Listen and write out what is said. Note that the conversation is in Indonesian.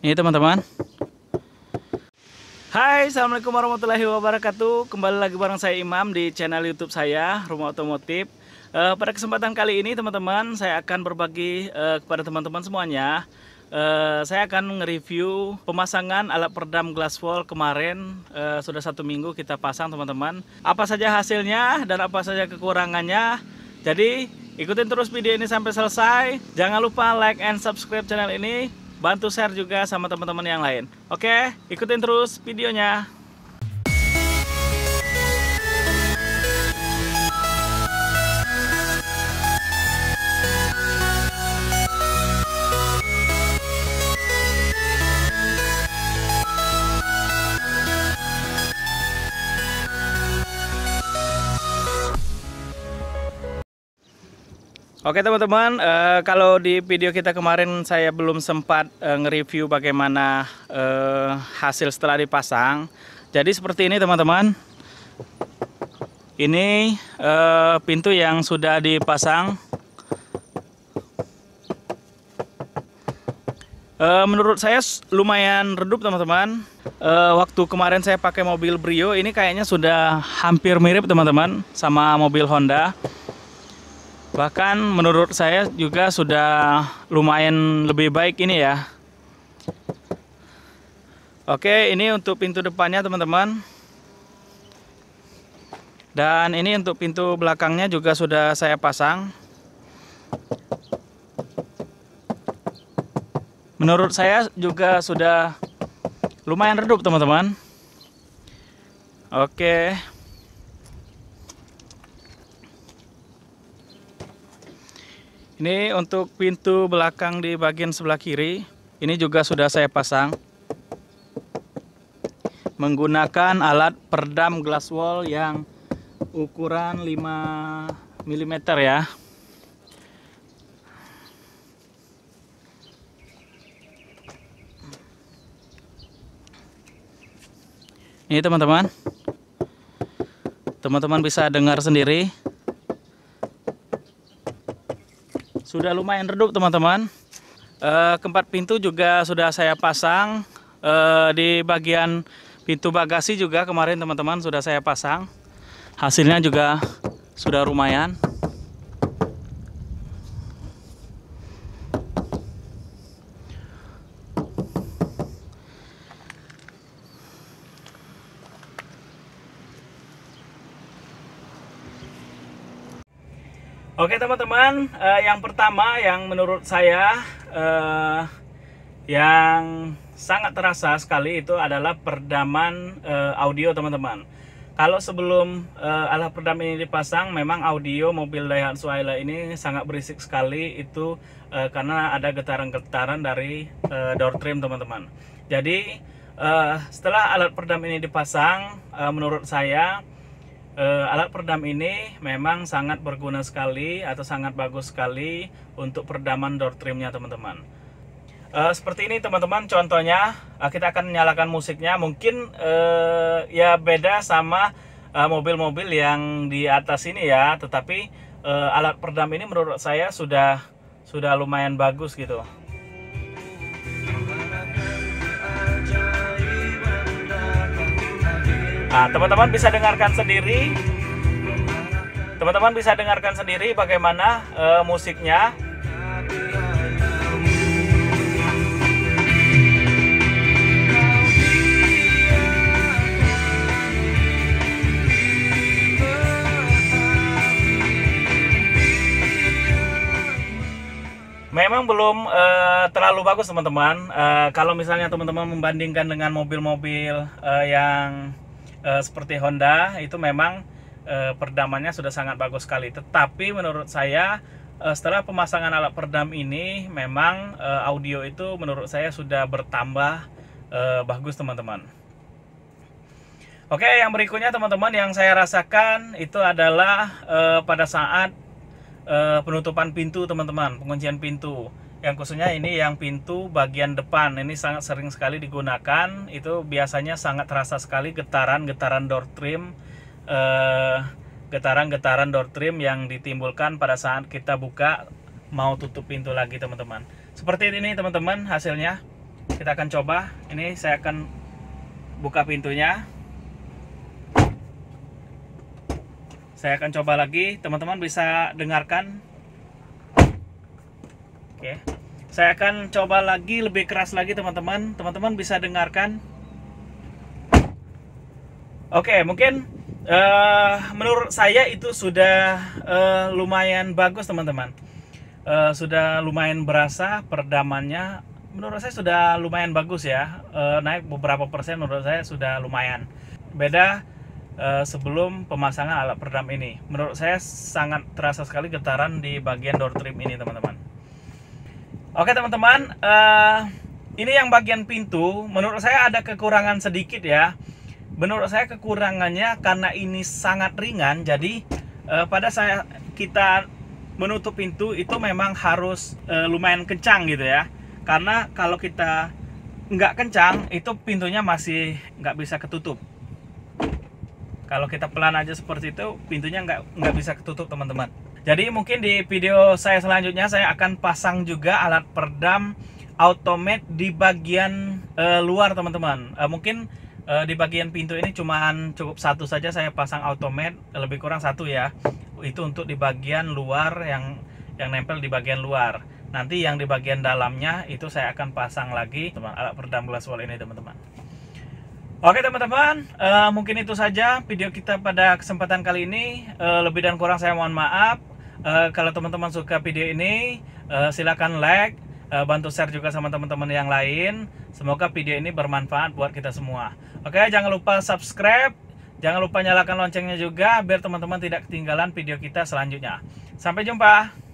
Ini teman-teman. Hai, Assalamualaikum warahmatullahi wabarakatuh. Kembali lagi bareng saya Imam di channel YouTube saya, Rumah Otomotif. Uh, pada kesempatan kali ini teman-teman, saya akan berbagi uh, kepada teman-teman semuanya. Uh, saya akan nge-review pemasangan alat peredam glass wall kemarin uh, sudah satu minggu kita pasang teman-teman. Apa saja hasilnya dan apa saja kekurangannya. Jadi ikutin terus video ini sampai selesai. Jangan lupa like and subscribe channel ini bantu share juga sama teman-teman yang lain. Oke, ikutin terus videonya. Oke teman-teman, uh, kalau di video kita kemarin saya belum sempat uh, nge-review bagaimana uh, hasil setelah dipasang. Jadi seperti ini teman-teman. Ini uh, pintu yang sudah dipasang. Uh, menurut saya lumayan redup teman-teman. Uh, waktu kemarin saya pakai mobil Brio, ini kayaknya sudah hampir mirip teman-teman sama mobil Honda. Bahkan menurut saya juga sudah lumayan lebih baik ini ya. Oke, ini untuk pintu depannya teman-teman. Dan ini untuk pintu belakangnya juga sudah saya pasang. Menurut saya juga sudah lumayan redup teman-teman. Oke. Ini untuk pintu belakang di bagian sebelah kiri. Ini juga sudah saya pasang. Menggunakan alat peredam glass wall yang ukuran 5 mm ya. Ini teman-teman. Teman-teman bisa dengar sendiri sudah lumayan redup teman-teman. Uh, keempat pintu juga sudah saya pasang. Uh, di bagian pintu bagasi juga kemarin teman-teman sudah saya pasang. Hasilnya juga sudah lumayan Oke teman-teman, uh, yang pertama yang menurut saya uh, yang sangat terasa sekali itu adalah perdaman uh, audio teman-teman. Kalau sebelum uh, alat peredam ini dipasang, memang audio mobil Daihatsu Ayla ini sangat berisik sekali itu uh, karena ada getaran-getaran dari uh, door trim teman-teman. Jadi uh, setelah alat peredam ini dipasang, uh, menurut saya uh, alat peredam ini memang sangat berguna sekali atau sangat bagus sekali untuk peredaman door trimnya teman-teman. Uh, seperti ini teman-teman contohnya. Uh, kita akan nyalakan musiknya. Mungkin uh, ya beda sama mobil-mobil uh, yang di atas ini ya. Tetapi uh, alat peredam ini menurut saya sudah sudah lumayan bagus gitu Nah, teman-teman bisa dengarkan sendiri. Teman-teman bisa dengarkan sendiri bagaimana uh, musiknya. Memang belum uh, terlalu bagus teman-teman. Uh, kalau misalnya teman-teman membandingkan dengan mobil-mobil uh, yang uh, seperti Honda itu memang uh, perdamannya sudah sangat bagus sekali. Tetapi menurut saya uh, setelah pemasangan alat peredam ini memang uh, audio itu menurut saya sudah bertambah uh, bagus teman-teman. Oke, yang berikutnya teman-teman yang saya rasakan itu adalah uh, pada saat uh, penutupan pintu teman-teman, penguncian pintu yang khususnya ini yang pintu bagian depan. Ini sangat sering sekali digunakan. Itu biasanya sangat terasa sekali getaran-getaran door trim eh, getaran-getaran door trim yang ditimbulkan pada saat kita buka mau tutup pintu lagi teman-teman. Seperti ini teman-teman hasilnya. Kita akan coba. Ini saya akan buka pintunya. Saya akan coba lagi. Teman-teman bisa dengarkan oke. Saya akan coba lagi lebih keras lagi teman-teman. Teman-teman bisa dengarkan. Oke mungkin uh, menurut saya itu sudah uh, lumayan bagus teman-teman. Uh, sudah lumayan berasa perdamannya. Menurut saya sudah lumayan bagus ya. Uh, naik beberapa persen menurut saya sudah lumayan. Beda uh, sebelum pemasangan alat peredam ini. Menurut saya sangat terasa sekali getaran di bagian door trim ini teman-teman. Oke teman-teman, uh, ini yang bagian pintu. Menurut saya ada kekurangan sedikit ya. Menurut saya kekurangannya karena ini sangat ringan, jadi uh, pada saya kita menutup pintu itu memang harus uh, lumayan kencang gitu ya. Karena kalau kita nggak kencang, itu pintunya masih nggak bisa ketutup kalau kita pelan aja seperti itu pintunya nggak nggak bisa ketutup teman-teman jadi mungkin di video saya selanjutnya saya akan pasang juga alat peredam automate di bagian uh, luar teman-teman uh, mungkin uh, di bagian pintu ini cuman cukup satu saja saya pasang automate lebih kurang satu ya itu untuk di bagian luar yang yang nempel di bagian luar nanti yang di bagian dalamnya itu saya akan pasang lagi teman alat peredam glass wall ini teman-teman Oke teman-teman, uh, mungkin itu saja video kita pada kesempatan kali ini. Uh, lebih dan kurang saya mohon maaf. Uh, kalau teman-teman suka video ini, uh, silakan like, uh, bantu share juga sama teman-teman yang lain. Semoga video ini bermanfaat buat kita semua. Oke, jangan lupa subscribe, jangan lupa nyalakan loncengnya juga biar teman-teman tidak ketinggalan video kita selanjutnya. Sampai jumpa.